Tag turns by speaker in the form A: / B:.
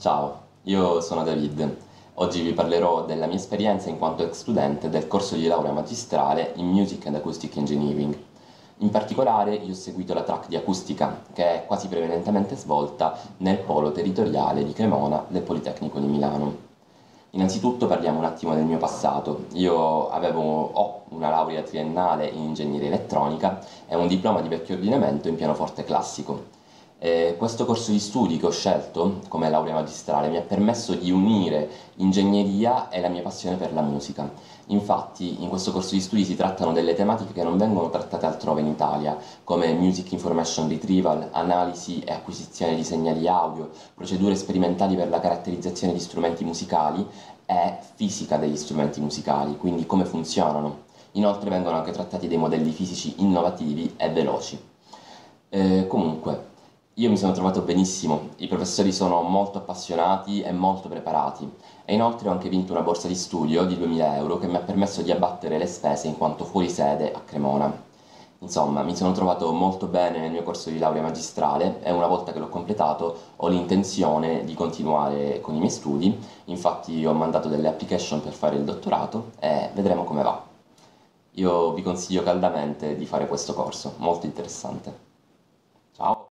A: Ciao, io sono David. Oggi vi parlerò della mia esperienza in quanto ex studente del corso di laurea magistrale in Music and Acoustic Engineering. In particolare io ho seguito la track di acustica, che è quasi prevalentemente svolta nel polo territoriale di Cremona del Politecnico di Milano. Innanzitutto parliamo un attimo del mio passato. Io avevo, ho una laurea triennale in ingegneria elettronica e un diploma di vecchio ordinamento in pianoforte classico. Eh, questo corso di studi che ho scelto come laurea magistrale mi ha permesso di unire ingegneria e la mia passione per la musica. Infatti in questo corso di studi si trattano delle tematiche che non vengono trattate altrove in Italia, come Music Information Retrieval, analisi e acquisizione di segnali audio, procedure sperimentali per la caratterizzazione di strumenti musicali e fisica degli strumenti musicali, quindi come funzionano. Inoltre vengono anche trattati dei modelli fisici innovativi e veloci. Eh, comunque, io mi sono trovato benissimo, i professori sono molto appassionati e molto preparati e inoltre ho anche vinto una borsa di studio di 2000 euro che mi ha permesso di abbattere le spese in quanto fuori sede a Cremona. Insomma, mi sono trovato molto bene nel mio corso di laurea magistrale e una volta che l'ho completato ho l'intenzione di continuare con i miei studi, infatti ho mandato delle application per fare il dottorato e vedremo come va. Io vi consiglio caldamente di fare questo corso, molto interessante. Ciao!